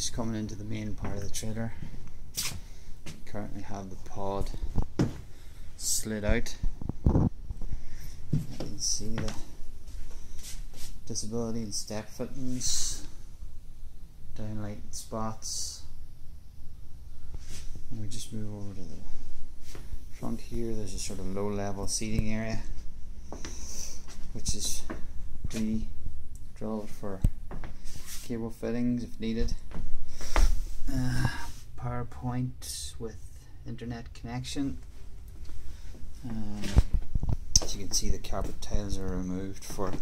just coming into the main part of the trailer. Currently have the pod slid out. You can see the disability and step fittings, downlight spots. And we just move over to the front here. There's a sort of low level seating area, which is pre-drilled for cable fittings if needed. Uh, PowerPoint with internet connection. Um, as you can see, the carpet tiles are removed for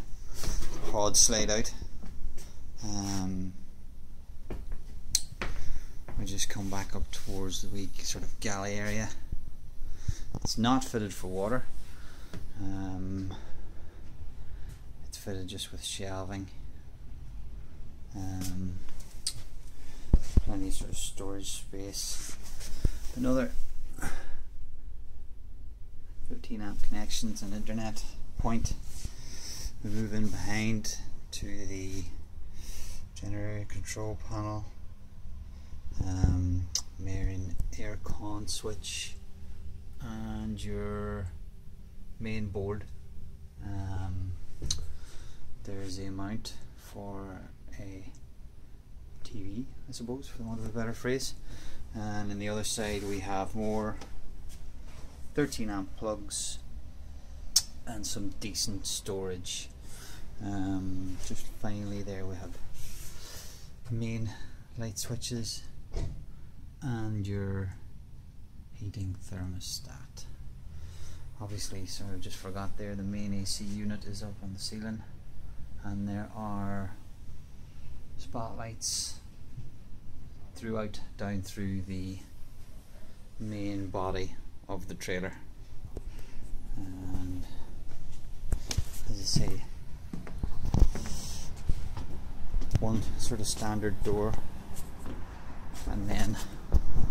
pod slide out. Um, we just come back up towards the weak sort of galley area. It's not fitted for water. Um, it's fitted just with shelving. Um, plenty sort of storage space. Another 15 amp connections and internet point. We move in behind to the generator control panel, um, mirroring aircon switch, and your main board. Um, there's a mount for I suppose, for the want of a better phrase. And on the other side, we have more 13 amp plugs and some decent storage. Um, just finally, there we have main light switches and your heating thermostat. Obviously, so I just forgot there the main AC unit is up on the ceiling, and there are spotlights throughout down through the main body of the trailer. And as I say one sort of standard door and then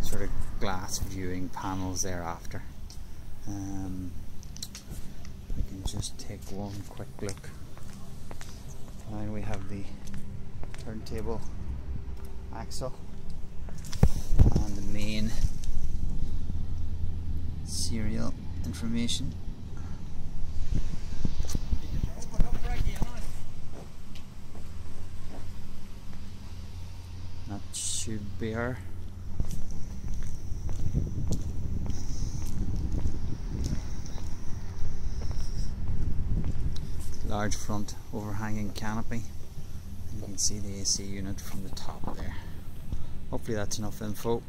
sort of glass viewing panels thereafter. Um, we can just take one quick look. And we have the turntable axle main serial information. That should our large front overhanging canopy. You can see the AC unit from the top there. Hopefully that's enough info.